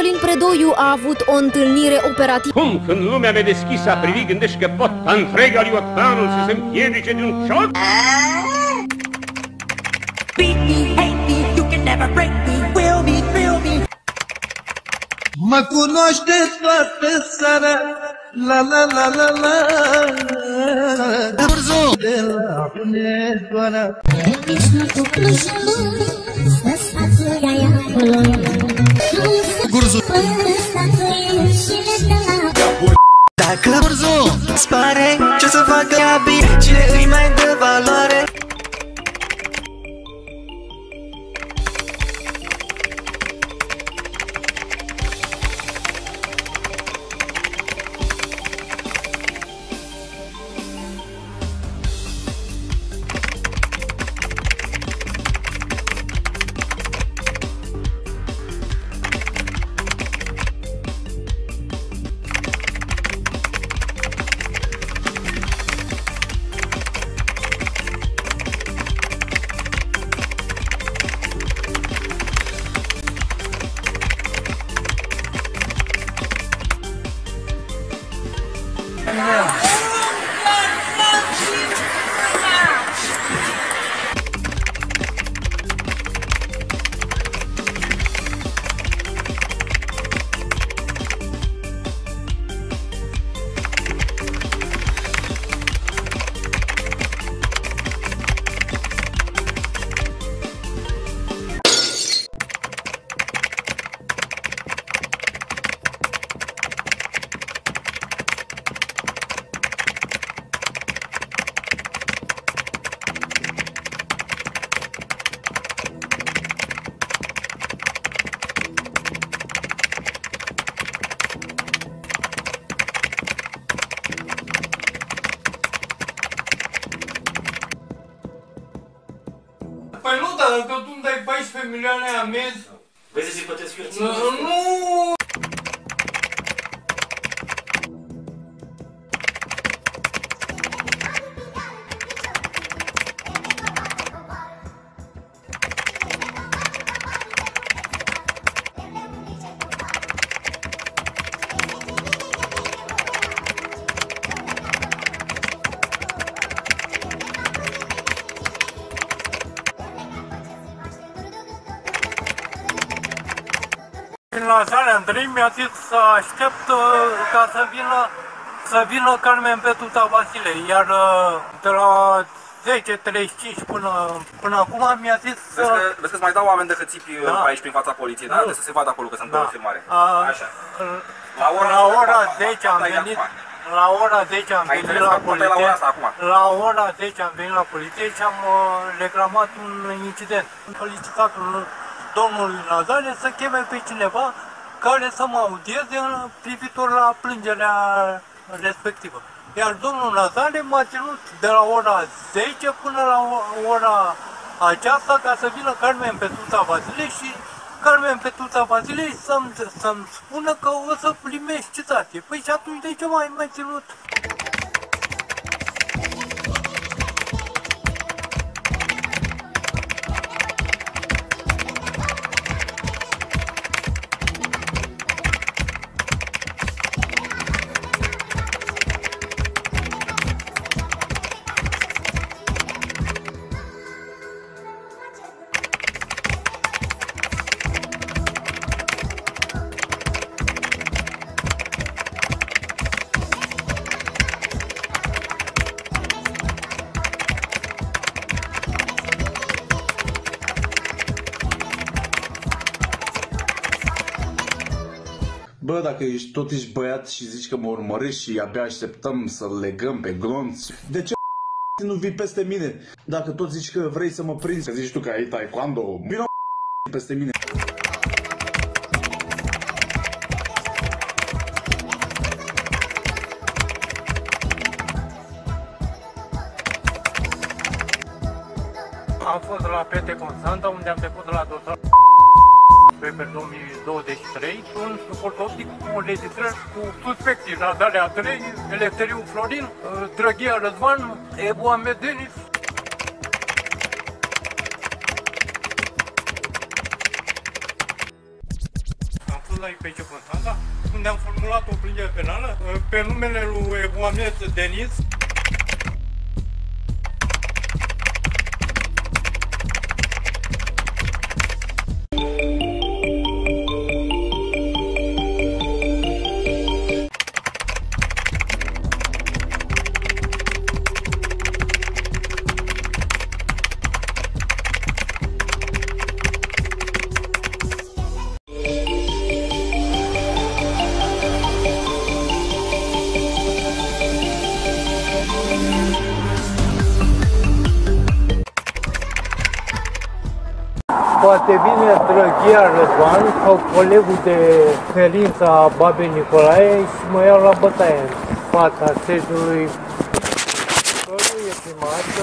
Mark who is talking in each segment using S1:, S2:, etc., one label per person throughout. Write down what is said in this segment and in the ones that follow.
S1: Cătălin Predoiu a avut o întâlnire operativă.
S2: Cum când lumea mi-a deschis a privit, gândești că pot ca întreg aliotanul să se împiedice din un ciot?
S3: Beat me, hate me, you can never break me, will me, thrill me.
S4: Mă cunoaște toată țara La la la la la
S5: Urzu!
S4: De la Hunedoara
S5: Gurzu!
S6: Dacă
S5: Urzu!
S6: spare, ce să facă ea 있네요.
S7: Păi nu, dar dacă tu îmi dai 14 milioane amenzi...
S8: Vrei să-ți plătesc eu
S7: Nu! La sala Andrei mi-a zis să aștept uh, ca să vină să vină Carmen Petuta Vasile, iar uh, de la 10.35 până, până acum mi-a zis să...
S8: Vezi că, vezi că îți mai dau oameni de hățipi
S7: Da.
S8: da. aici prin fața poliției, da?
S7: Nu.
S8: Trebuie să se vadă acolo că se întâmplă
S7: Da.
S8: filmare.
S7: A,
S8: Așa.
S7: La ora, la ora 10 am
S8: Stai
S7: venit,
S8: acum.
S7: la ora 10 am
S8: Ai
S7: venit
S8: înțeles
S7: la
S8: că puteai la
S7: poliție.
S8: ora asta acum.
S7: La ora 10 am venit la poliție și am uh, reclamat un incident. Am solicitat un- domnului Nazare să cheme pe cineva care să mă audieze în privitor la plângerea respectivă. Iar domnul Nazare m-a ținut de la ora 10 până la o- ora aceasta ca să vină Carmen Petruța Vasile și Carmen Petruța Vasile să-mi, să-mi spună că o să primești citație. Păi și atunci de ce mai mai ținut?
S9: Dacă ești, tot ești băiat și zici că mă urmărești și abia așteptăm să legăm pe glonț, de ce nu vii peste mine? Dacă tot zici că vrei să mă prinzi, că zici tu că ai taekwondo, vină peste mine.
S7: Am fost la PT Constanta, unde am depus la dosar pe 2023 un suport optic cu înregistrări cu suspecții Nadalea 3, Electeriu Florin, Drăghia Răzvan, Ebu Ahmed Denis, Am fost la IPC Constanța, unde am formulat o plângere penală uh, pe numele lui Mohamed Denis, Poate vine Drăghia Răzvan sau colegul de referință a Babei Nicolae și mă iau la bătaie în fața sediului Că nu e prima dată.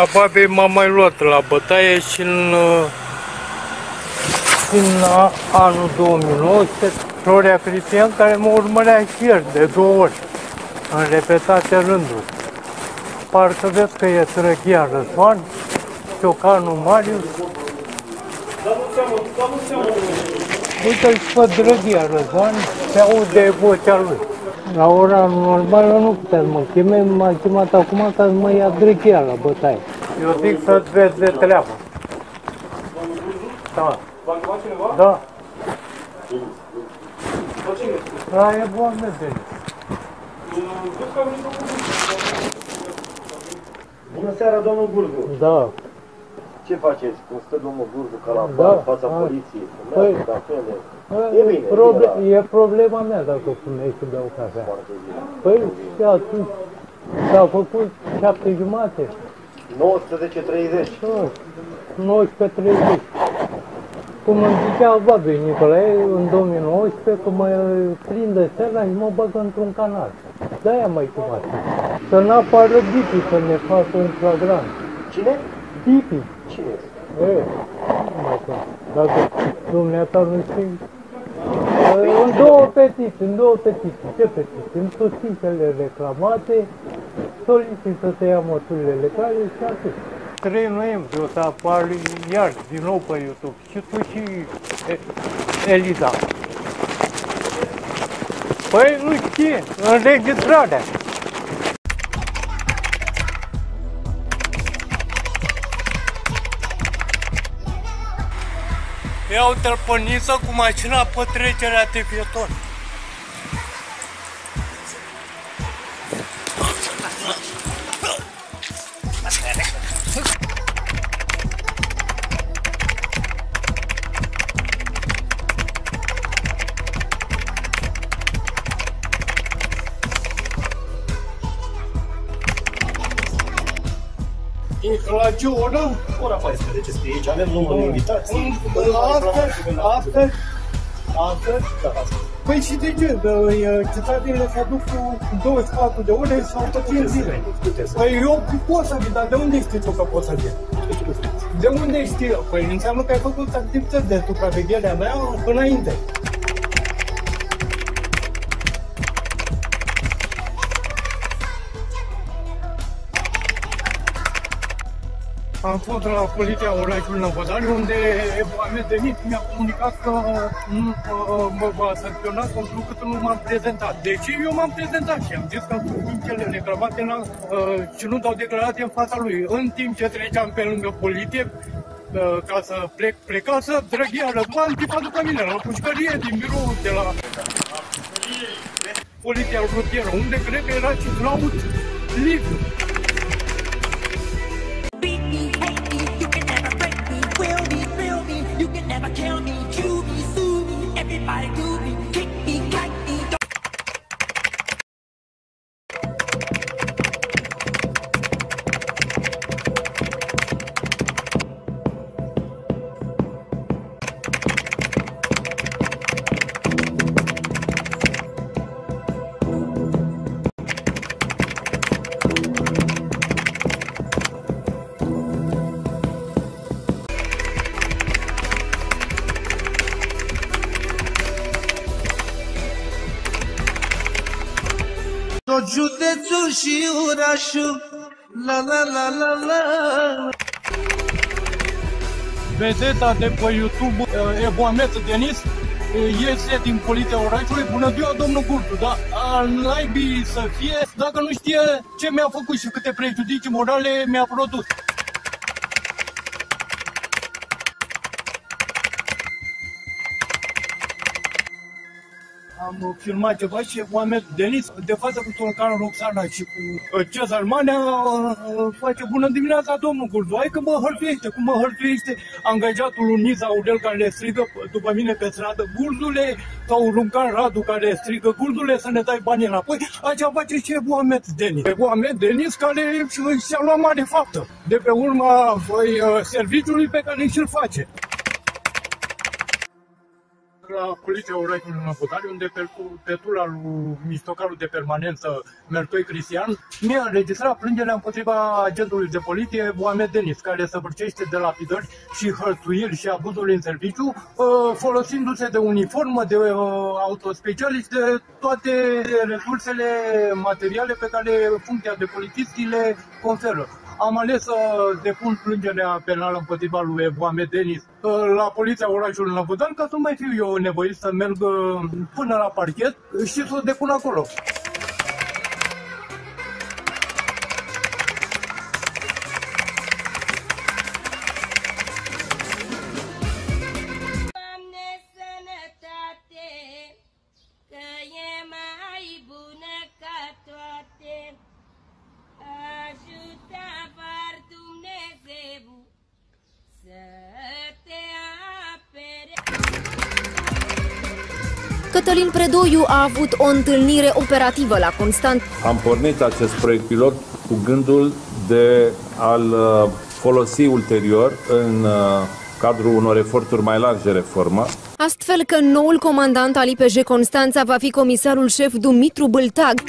S7: A Babei m-a mai luat la bătaie și în, și în a- anul 2019 Florea Cristian care mă urmărea și ieri de două ori în repetate rânduri. Parcă vezi că e Drăghia Răzvan, Ciocanu Marius, Uite-l și pe Drăghia Răzvan, se aude vocea lui. La ora normală nu puteți mă cheme, m-a chemat acum ca să mă ia Drăghia la bătaie. Eu zic să-ți vezi de treabă. Da. Da. Da, e bun de
S10: Bună seara, domnul Gurgu.
S7: Da.
S10: Ce faceți? Cum stă domnul Gurgu ca la
S7: Da,
S10: bar, în fața
S7: da.
S10: poliției?
S7: Păi-
S10: Fumează cafele.
S7: E,
S10: E bine,
S7: proble-
S10: bine,
S7: e problema mea dacă fumei și beau cafea.
S10: Foarte bine.
S7: Păi și atunci s-a făcut șapte jumate.
S10: 19.30.
S7: 19.30. Cum îmi zicea Babi Nicolae în 2019 că mă prinde seara și mă bagă într-un canal. De-aia mai chemat. Să n-apară Bipi să ne facă un flagrant.
S10: Cine?
S7: Bipi.
S10: Cine?
S7: E, nu mai știu. Dacă dumneata nu știi. E, În două petiții, în două petiții. Ce petiții? În susțințele reclamate, solicită să se ia măsurile legale și atât. 3 noiembrie o să apar iar din nou pe YouTube și tu și E- Eliza. Păi nu știe, înregistrarea. Ia uite-l pe Niță cu mașina pe trecerea de pieton. La ce oră?
S10: Ora 14 scrie aici, avem numărul invitații.
S7: Astăzi, astăzi, astăzi, Păi și de ce? Cetățenile se aduc cu 24 de ore sau tot 5 zile. Păi eu pot să vin, dar de unde știți tu că pot să vin? De unde știi? Păi înseamnă că ai făcut activități de supraveghere a mea înainte. Am fost la poliția orașului Năvodari, unde Mohamed Denit mi-a comunicat că nu, uh, mă va sancționa pentru că nu m-am prezentat. Deci eu m-am prezentat și am zis că în cele reclamate n-am, uh, și nu dau declarație în fața lui. În timp ce treceam pe lângă poliție, uh, ca să plec pleca să Drăghia Răzvan tipa după mine la pușcărie din birou de la poliția rutieră, unde cred că era și Claud Liv.
S4: Și orașul La la la la la
S7: vedeta de pe YouTube uh, e Mohamed Denis iese din poliția orașului, bună ziua domnul Gurtu, da? Al naibii să fie dacă nu știe ce mi-a făcut și câte prejudicii morale mi-a produs. Am filmat ceva și Mohamed Denis de față cu Tolcan Roxana și cu uh, Cezar Manea uh, face bună dimineața domnul Gurdu. Hai că mă hărțuiește, cum mă hărțuiește angajatul lui Niza Aurel care le strigă după mine pe stradă Gurdule sau Runcan Radu care strigă Gurdule să ne dai banii înapoi. Așa face și Mohamed Denis. Pe Mohamed Denis care și-a luat mare faptă de pe urma voi, uh, serviciului pe care și-l face la poliția orașului Năvodari, unde pe, pe tula lui mistocarul de permanență Mertoi Cristian mi-a înregistrat plângerea împotriva agentului de poliție Mohamed Denis, care săvârcește de lapidări și hărțuiri și abuzuri în serviciu, uh, folosindu-se de uniformă, de uh, autospecialiști, de toate resursele materiale pe care funcția de polițist le conferă am ales să depun plângerea penală împotriva lui Mohamed Denis uh, la poliția orașului Năvădan ca să nu mai fiu eu nevoit să merg uh, până la parchet și să o depun acolo.
S1: Cătălin Predoiu a avut o întâlnire operativă la Constant.
S11: Am pornit acest proiect pilot cu gândul de a-l uh, folosi ulterior în uh, cadrul unor eforturi mai largi de reformă.
S1: Astfel că noul comandant al IPJ Constanța va fi comisarul șef Dumitru Bâltag.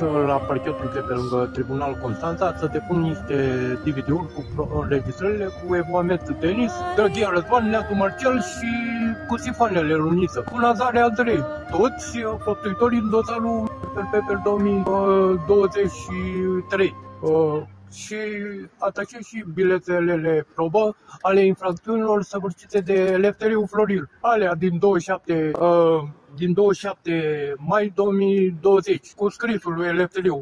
S7: Am venit la parchetul de pe lângă Tribunal Constanța să depun niște DVD-uri cu pro- înregistrările cu Mohamed Denis, Drăghia Răzvan, Neatu Marcel și cu sifoanele Luniță, cu Nazare Andrei, toți uh, făptuitorii în dosarul PPR 2023. Uh, și atace și biletele probă ale infracțiunilor săvârșite de Lefteriu Floril, alea din 27 uh, din 27 mai 2020, cu scrisul lui Elefteriu.